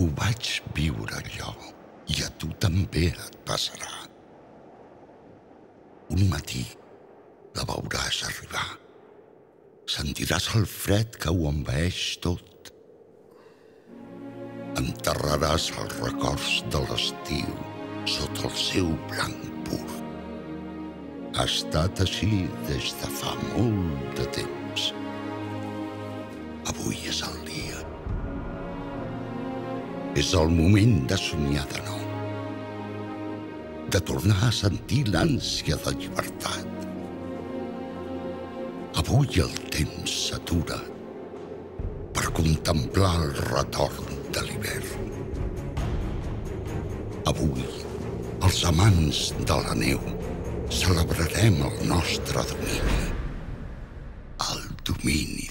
Ho vaig viure allò i a tu també et passarà. Un matí la veuràs arribar. Sentiràs el fred que ho envaeix tot. Enterraràs els records de l'estiu sota el seu blanc pur. Ha estat així des de fa molt de temps. Avui és el dia. És el moment de somiar de nou. De tornar a sentir l'ànsia de llibertat. Avui el temps s'atura per contemplar el retorn de l'hivern. Avui, els amants de la neu, celebrarem el nostre domini. El domini.